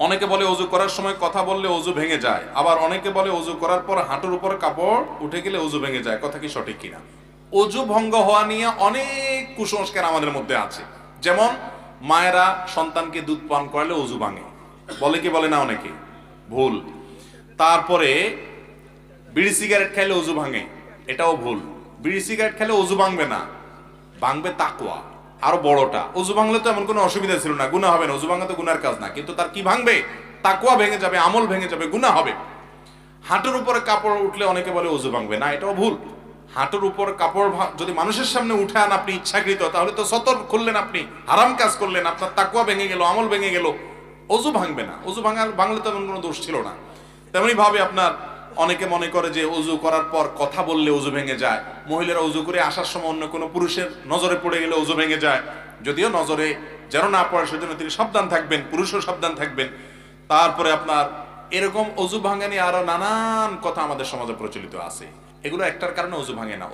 অনেকে বলে অজু করার সময় কথা বললে অজু ভেঙে যায়। আবার অনেকে বলে অজু করার পর হাঁটুর উপর কাপড় উঠে গেলে অজু ভেঙে যায়। কথা কি সঠিক কিনা? অজু ভঙ্গ হওয়া নিয়ে অনেক কুসংস্কার আমাদের মধ্যে আছে। যেমন, মায়েরা সন্তানকে দুধ পান করালে অজু ভাঙে। বলে কি, বলে না অনেকে? ভুল। তারপরে, বিড়ি সিগারেট খাইলে অজু ভাঙে। এটাও ভুল। বিড়ি সিগারেট খেলে অজু ভাঙবে না। ভাঙবে তাকুয়া আরও বড়টা। অজু ভাঙলে তো এমন কোনো অসুবিধা ছিল না গুণা হবে না অজু ভাঙা তো গুনার কাজ না, কিন্তু তার কি ভাঙবে? তাকুয়া ভেঙে যাবে, আমল ভেঙে যাবে গুণা হবে। হাঁটুর উপরে কাপড় উঠলে অনেকে বলে অজু ভাঙবে না, এটাও ভুল। হাঁটুর উপর কাপড় যদি মানুষের সামনে উঠান আপনি ইচ্ছাকৃত, তাহলে তো সতর খুললেন আপনি, হারাম কাজ করলেন, আপনার তাকুয়া ভেঙে গেল, আমল ভেঙে গেল অজু ভাঙবে না। অজু ভাঙার ভাঙলে তো এমন কোনো দোষ ছিল না। তেমনি ভাবে আপনার অনেকে মনে করে যে উজু করার পর কথা বললে উজু ভেঙে যায়। মহিলারা উজু করে আসার সময় অন্য কোনো পুরুষের নজরে পড়ে গেলে উজু ভেঙে যায়। যদিও নজরে যেন না পড়ে, সেজন্য তিনি সাবধান থাকবেন, পুরুষও সাবধান থাকবেন। তারপরে আপনার এরকম অজু ভাঙানি আরও নানান কথা আমাদের সমাজে প্রচলিত আছে। এগুলো একটার কারণে অজু ভাঙে না।